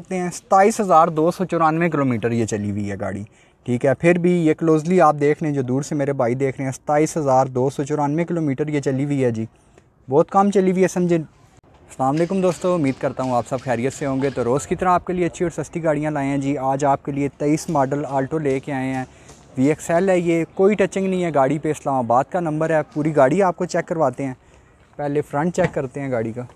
सकते हैं। सताईस हज़ार दो सौ चौरानवे किलोमीटर ये चली हुई है गाड़ी। ठीक है, फिर भी ये क्लोजली आप देख लें, जो दूर से मेरे भाई देख रहे हैं सताईस हज़ार दो सौ चौरानवे किलोमीटर ये चली हुई है जी। बहुत कम चली हुई है समझे। अल्लाम दोस्तों, उम्मीद करता हूँ आप सब खैरियत से होंगे। तो रोज़ की तरह आपके लिए अच्छी और सस्ती गाड़ियाँ लाए हैं जी। आज आपके लिए तेईस मॉडल आल्टो लेके आए हैं। वी एक्सएल है ये, कोई टचिंग नहीं है गाड़ी पे। इस्लामाबाद का नंबर है, पूरी गाड़ी आपको चेक करवाते हैं। पहले फ्रंट चेक करते हैं गाड़ी का।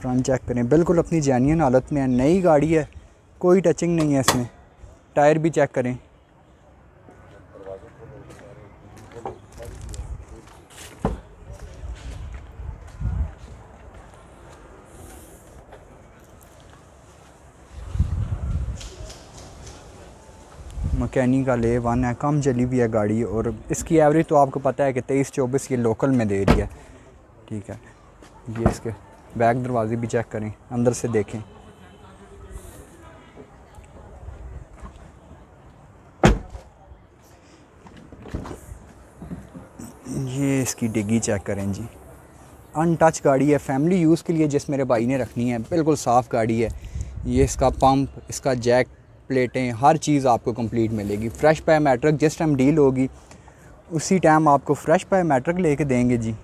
फ्रंट चेक करें। बिल्कुल अपनी जैनियन हालत में है, नई गाड़ी है, कोई टचिंग नहीं है इसमें। टायर भी चेक करें। मकैनिक का ले वन है, कम चली हुई है गाड़ी और इसकी एवरेज तो आपको पता है कि तेईस चौबीस ये लोकल में दे रही है। ठीक है, ये इसके बैक दरवाजे भी चेक करें, अंदर से देखें। ये इसकी डिग्गी चेक करें जी। अनटच गाड़ी है, फैमिली यूज़ के लिए जिस मेरे भाई ने रखनी है, बिल्कुल साफ़ गाड़ी है। ये इसका पंप, इसका जैक प्लेटें, हर चीज़ आपको कंप्लीट मिलेगी। फ्रेश पाए मैट्रिक जिस टाइम डील होगी, उसी टाइम आपको फ्रेश पाए मैट्रिक लेके देंगे जी।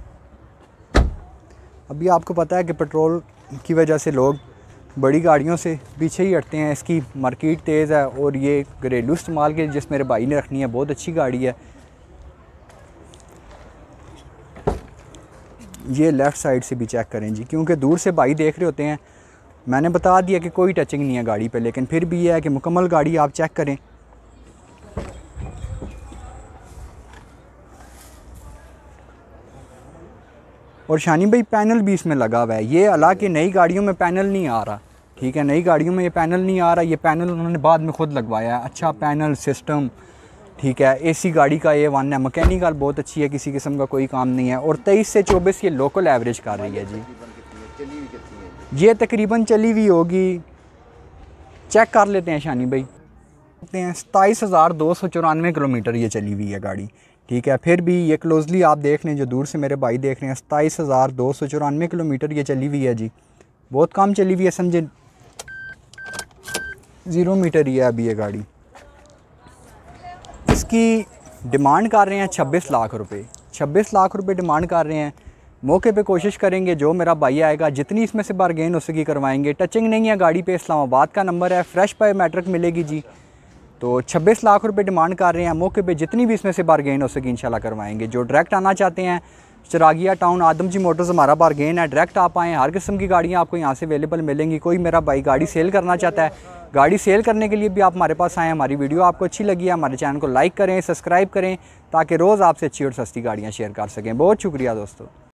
अभी आपको पता है कि पेट्रोल की वजह से लोग बड़ी गाड़ियों से पीछे ही हटते हैं। इसकी मार्केट तेज़ है और ये घरेलू इस्तेमाल के जिस मेरे भाई ने रखनी है, बहुत अच्छी गाड़ी है। ये लेफ़्ट साइड से भी चेक करें जी, क्योंकि दूर से भाई देख रहे होते हैं। मैंने बता दिया कि कोई टचिंग नहीं है गाड़ी पे, लेकिन फिर भी ये है कि मुकम्मल गाड़ी आप चेक करें। और शानी भाई, पैनल भी इसमें लगा हुआ है। ये अला के नई गाड़ियों में पैनल नहीं आ रहा, ठीक है? नई गाड़ियों में ये पैनल नहीं आ रहा, ये पैनल उन्होंने बाद में ख़ुद लगवाया है। अच्छा पैनल सिस्टम, ठीक है? एसी गाड़ी का ये वन है। मकैनिकल बहुत अच्छी है, किसी किस्म का कोई काम नहीं है। और तेईस से चौबीस ये लोकल एवरेज कर रही है जी। ये तकरीबन चली हुई होगी। चेक कर लेते हैं शानी भाई। सताईस हज़ार दो सौ चौरानवे किलोमीटर ये चली हुई है गाड़ी। ठीक है, फिर भी ये क्लोजली आप देख लें, जो दूर से मेरे भाई देख रहे हैं, सताईस हज़ार दो सौ चौरानवे किलोमीटर ये चली हुई है जी। बहुत कम चली हुई है, समझे? ज़ीरो मीटर ही है अभी ये गाड़ी। इसकी डिमांड कर रहे हैं छब्बीस लाख रुपए। छब्बीस लाख रुपए डिमांड कर रहे हैं। मौके पे कोशिश करेंगे, जो मेरा भाई आएगा, जितनी इसमें से बारगेन हो सकी करवाएँगे। टचिंग नहीं है गाड़ी पे, इस्लामाबाद का नंबर है फ्रेश पाए मैट्रिक मिलेगी जी। तो 26 लाख रुपए डिमांड कर रहे हैं मौके पे जितनी भी इसमें से बारगेन हो सके इंशाल्लाह करवाएँगे। जो डायरेक्ट आना चाहते हैं, चरागिया टाउन आदम जी मोटर्स हमारा बारगेन है डायरेक्ट आप आएँ हर किस्म की गाड़ियाँ आपको यहाँ से अवेलेबल मिलेंगी। कोई मेरा भाई गाड़ी सेल करना चाहता है, गाड़ी सेल करने के लिए भी आप हमारे पास आएँ हमारी वीडियो आपको अच्छी लगी है, हमारे चैनल को लाइक करें सब्सक्राइब करें, ताकि रोज़ आपसे अच्छी और सस्ती गाड़ियाँ शेयर कर सकें। बहुत शुक्रिया दोस्तों।